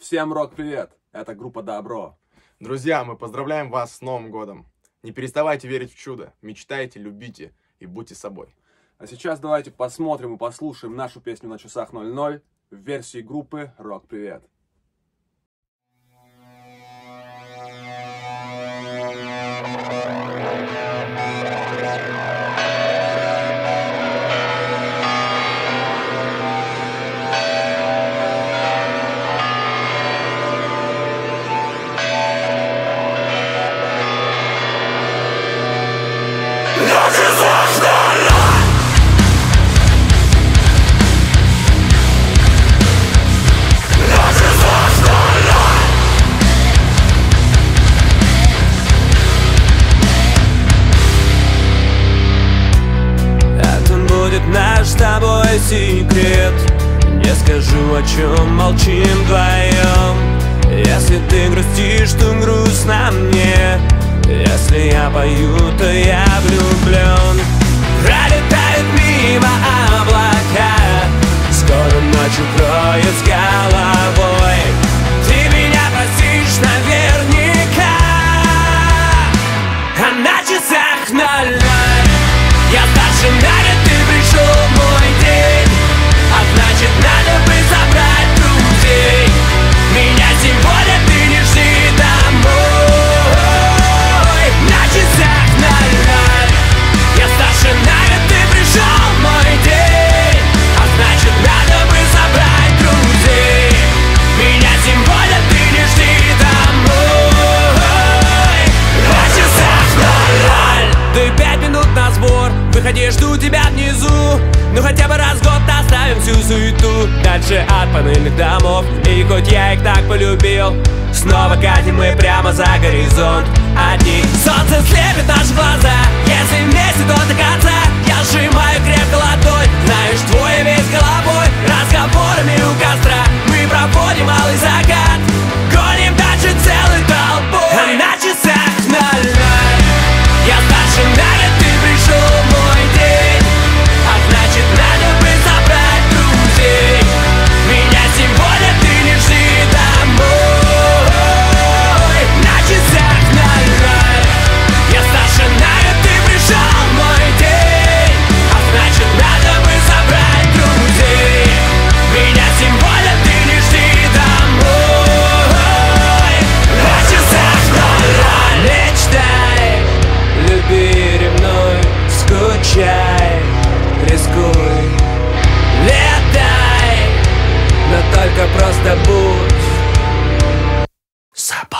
Всем рок-привет! Это группа Добро. Друзья, мы поздравляем вас с Новым годом. Не переставайте верить в чудо, мечтайте, любите и будьте собой. А сейчас давайте посмотрим и послушаем нашу песню на часах 00 в версии группы Рок наш с тобой секрет. Не скажу, о чем молчим вдвоем. Если ты грустишь, то грустно мне. Если я пою, то я влюблен Пролетают мимо облака. Скоро ночь укроет с сбор Выходи, жду тебя внизу. Ну хотя бы раз в год оставим всю суету. Дальше от панельных домов. И хоть я их так полюбил Снова катим мы прямо за горизонт. Одни просто будь собой.